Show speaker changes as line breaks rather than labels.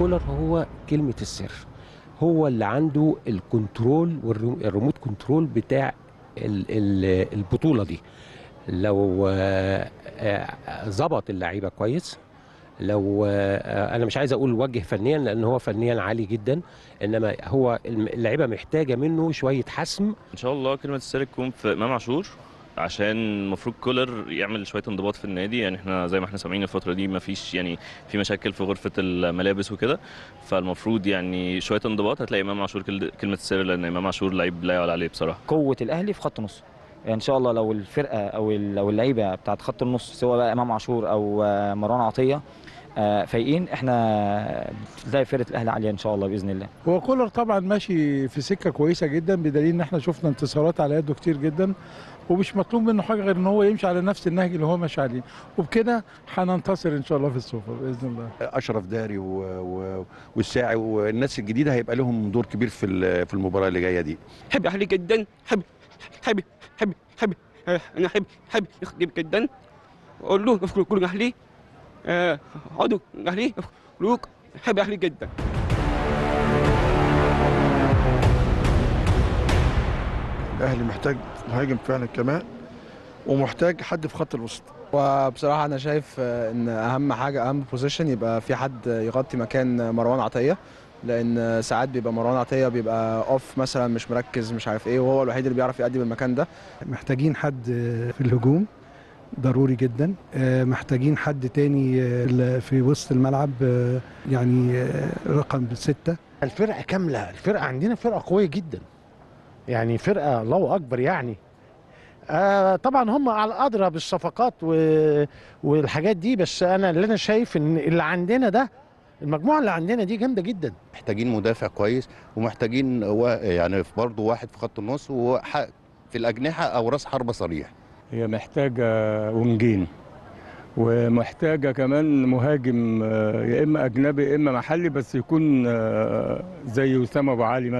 كولر هو كلمة السر. هو اللي عنده ال control وال remote control بتاع ال- ال- البطولة دي. لو آه، ظبط اللعيبة كويس لو آه، أنا مش عايز أقول وجه فنيا لأن هو فنيا عالي جدا إنما هو اللعيبة محتاجة منه شوية حسم.
إن شاء الله كلمة السر تكون في إمام عاشور. عشان المفروض كولر يعمل شوية انضباط في النادي. يعني إحنا زي ما إحنا سامعين الفترة دي ما فيش يعني في مشاكل في غرفة الملابس وكده. فالمفروض يعني شوية انضباط. هتلاقي إمام عاشور كل- كلمة السر لأن إمام عاشور لعيب لا يعلى عليه بصراحة.
قوة الأهلي في خط النص. يعني إن شاء الله لو الفرقة أو أو اللعيبة بتاعت خط النص سواء بقى إمام عاشور أو آه، مروان عطية فايقين. إحنا تلاقي فرقة الأهلي عالية إن شاء الله بإذن الله.
هو كولر طبعا ماشي في سكة كويسة جدا بدليل إن إحنا شفنا انتصارات على يده كتير جدا ومش مطلوب منه حاجة غير إن هو يمشي على نفس النهج اللي هو ماشي عليه. وبكده هننتصر إن شاء الله في السوبر بإذن الله.
أشرف داري و... و... والساعي والناس الجديدة هيبقى لهم دور كبير في ال- في المباراة اللي جاية دي.
حب أهلي جدا حب حب حب حب آه، أنا حب حب يخدم جدا. أقول له أفكر كل أهلي آه، عضو أهلي. لوك حب أهلي جدا.
الاهلي محتاج مهاجم فعلا كمان ومحتاج حد في خط الوسط.
وبصراحة أنا شايف آه، إن أهم حاجة أهم بوزيشن يبقى في حد يغطي مكان مروان عطية لأن ساعات بيبقى مروان عطية بيبقى أوف مثلا مش مركز مش عارف إيه وهو الوحيد اللي بيعرف يأدي بالمكان ده.
محتاجين حد في الهجوم. ضروري جدا. آه، محتاجين حد تاني آه، في وسط الملعب آه، يعني رقم ستة.
الفرقة كاملة الفرقة عندنا فرقة قوية جدا. يعني فرقة الله أكبر يعني. آه طبعا هم على ادرى بالصفقات و... والحاجات دي بس أنا اللي أنا شايف إن اللي عندنا ده المجموعة اللي عندنا دي جامدة جدا.
محتاجين مدافع كويس ومحتاجين و... يعني برضه واحد في خط النص وح... في الأجنحة أو رأس حربة صريح.
هي محتاجة ونجين ومحتاجة كمان مهاجم آه، يا إما أجنبي يا إما محلي بس يكون آه، زي أسامة أبو علي مثلا.